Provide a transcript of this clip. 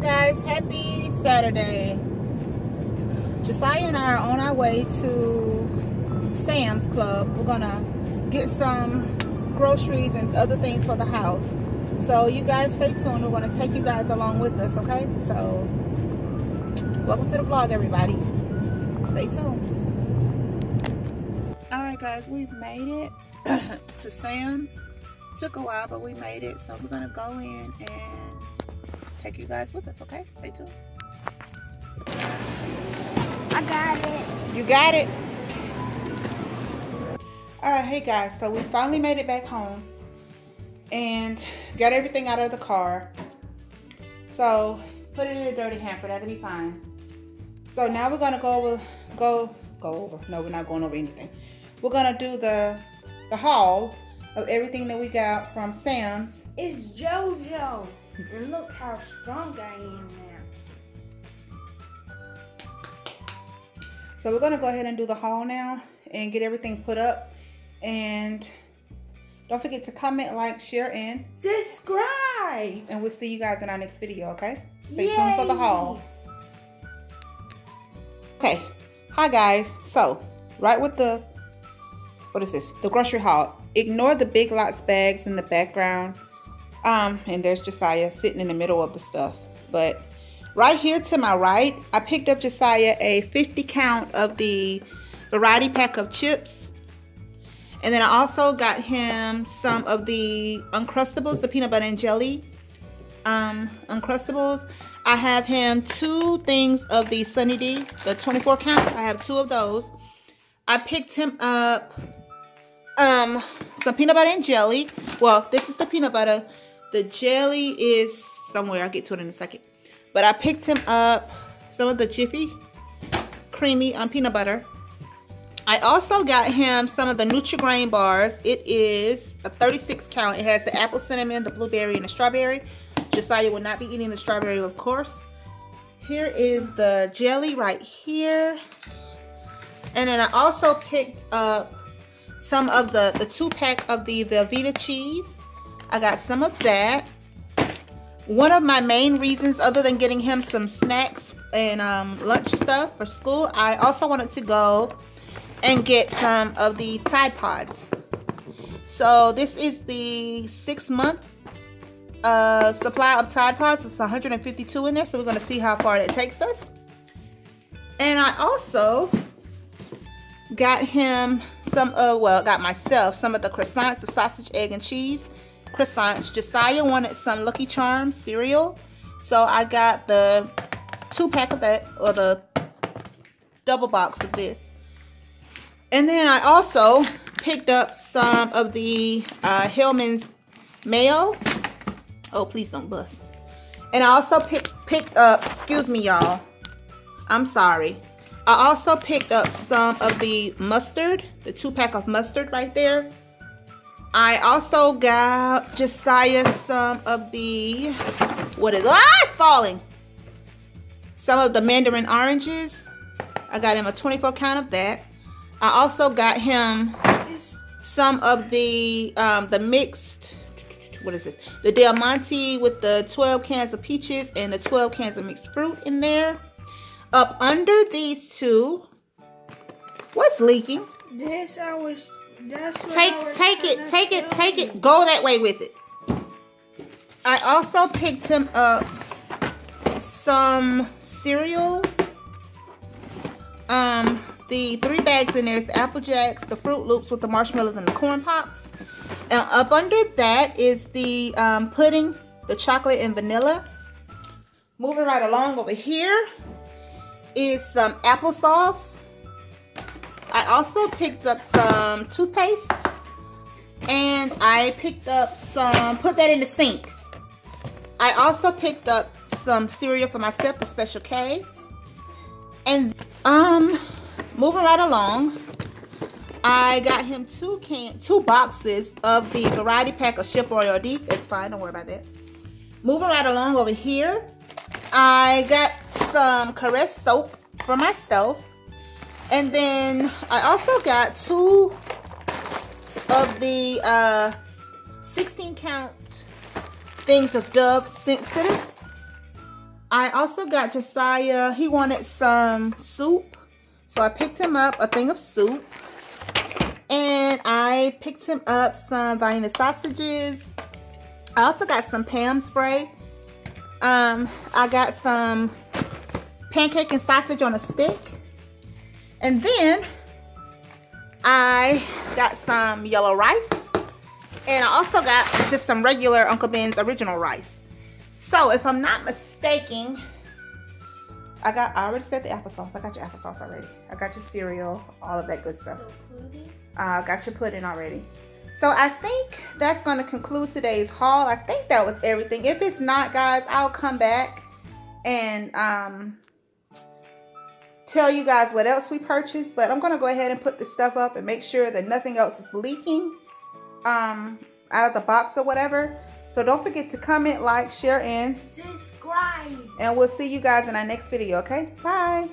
Guys, happy Saturday. Josiah and I are on our way to Sam's Club. We're gonna get some groceries and other things for the house. So you guys stay tuned. We're gonna take you guys along with us, okay? So welcome to the vlog everybody. Stay tuned. Alright guys, we've made it to Sam's. Took a while, but we made it. So we're gonna go in and take you guys with us, okay? Stay tuned. I got it. You got it? All right, hey guys, so we finally made it back home and got everything out of the car. So put it in a dirty hamper, that'll be fine. So now we're gonna go over, go, go over. No, we're not going over anything. We're gonna do the, the haul of everything that we got from Sam's. It's JoJo. And look how strong I am now. So we're gonna go ahead and do the haul now and get everything put up. And don't forget to comment, like, share, and Subscribe. and we'll see you guys in our next video, okay? Stay Yay. tuned for the haul. Okay, hi guys. So, right with the, what is this? The grocery haul. Ignore the big lots bags in the background. Um, and there's Josiah sitting in the middle of the stuff. But right here to my right, I picked up Josiah a 50 count of the variety pack of chips. And then I also got him some of the Uncrustables, the peanut butter and jelly um, Uncrustables. I have him two things of the Sunny D, the 24 count. I have two of those. I picked him up um, some peanut butter and jelly. Well, this is the peanut butter. The jelly is somewhere. I'll get to it in a second. But I picked him up some of the Jiffy creamy um, peanut butter. I also got him some of the Nutri-Grain bars. It is a 36 count. It has the apple cinnamon, the blueberry, and the strawberry. Josiah will not be eating the strawberry, of course. Here is the jelly right here. And then I also picked up some of the, the two pack of the Velveeta cheese. I got some of that. One of my main reasons, other than getting him some snacks and um, lunch stuff for school, I also wanted to go and get some of the Tide Pods. So this is the six month uh, supply of Tide Pods. It's 152 in there, so we're going to see how far that takes us. And I also got him some of, well, got myself some of the croissants, the sausage, egg, and cheese croissants. Josiah wanted some Lucky Charms cereal, so I got the two pack of that, or the double box of this. And then I also picked up some of the uh, Hellmann's mayo. Oh, please don't bust. And I also picked up, excuse me, y'all. I'm sorry. I also picked up some of the mustard, the two pack of mustard right there. I also got Josiah some of the, what is, ah, it's falling. Some of the mandarin oranges. I got him a 24 count of that. I also got him some of the, um, the mixed, what is this? The Del Monte with the 12 cans of peaches and the 12 cans of mixed fruit in there. Up under these two, what's leaking? This I was. Take, take it, take it, take it. Go that way with it. I also picked him up some cereal. Um, the three bags in there is the Apple Jacks, the Froot Loops with the marshmallows and the corn pops. And up under that is the um, pudding, the chocolate and vanilla. Moving right along over here is some applesauce. Also picked up some toothpaste and I picked up some, put that in the sink. I also picked up some cereal for myself, the Special K. And um, moving right along, I got him two can, two boxes of the variety pack of Chef Boyardee. It's fine, don't worry about that. Moving right along over here, I got some Caress soap for myself. And then I also got two of the uh, 16 count things of Dove Sensitive. I also got Josiah, he wanted some soup. So I picked him up a thing of soup. And I picked him up some Vienna sausages. I also got some Pam spray. Um, I got some pancake and sausage on a stick. And then I got some yellow rice. And I also got just some regular Uncle Ben's original rice. So if I'm not mistaken, I got, I already said the applesauce. I got your applesauce already. I got your cereal, all of that good stuff. I uh, got your pudding already. So I think that's going to conclude today's haul. I think that was everything. If it's not, guys, I'll come back and um, tell you guys what else we purchased. But I'm going to go ahead and put the stuff up and make sure that nothing else is leaking um, out of the box or whatever. So don't forget to comment, like, share, and subscribe. And we'll see you guys in our next video, okay? Bye.